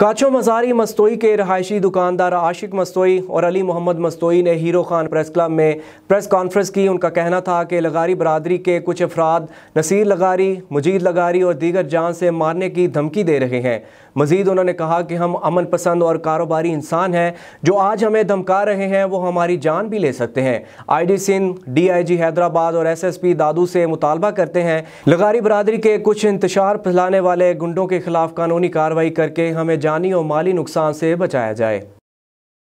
काचो मजारी मस्तोई के रहायशी दुकानदार आशिक मस्तोई और अली मोहम्मद मस्तोई ने हीरो खान प्रेस क्लब में प्रेस कॉन्फ्रेंस की। उनका कहना था कि लगारी बरदरी के कुछ अफराद नसीर लगारी, मुजीद लगारी और दीगर जान से मारने की धमकी दे रहे हैं। मजीद उन्होंने कहा कि हम अमन पसंद और कारोबारी इंसान हैं। जो आज हमें धमका रहे हैं, वो हमारी जान भी ले सकते हैं। I D Singh D I G Hyderabad और एस एस पी दादू से मुतालबा करते हैं। लगारी बरदरी के कुछ इंतशार फैलाने वाले गुंडों के खिलाफ कानूनी कार्रवाई करके हमें जानी और माली नुकसान से बचाया जाए।